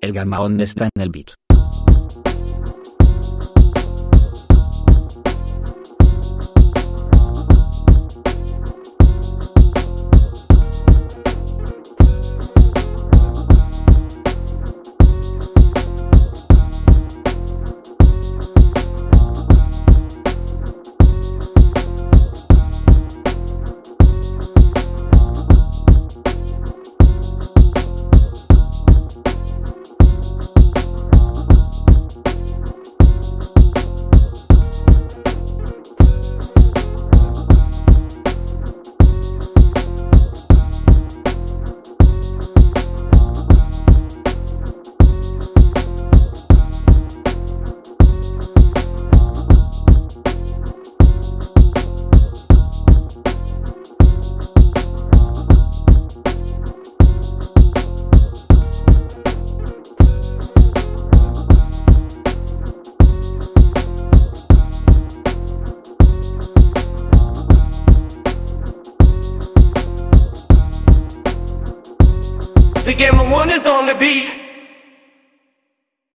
El gamaón está en el beat. The game one is on the beat.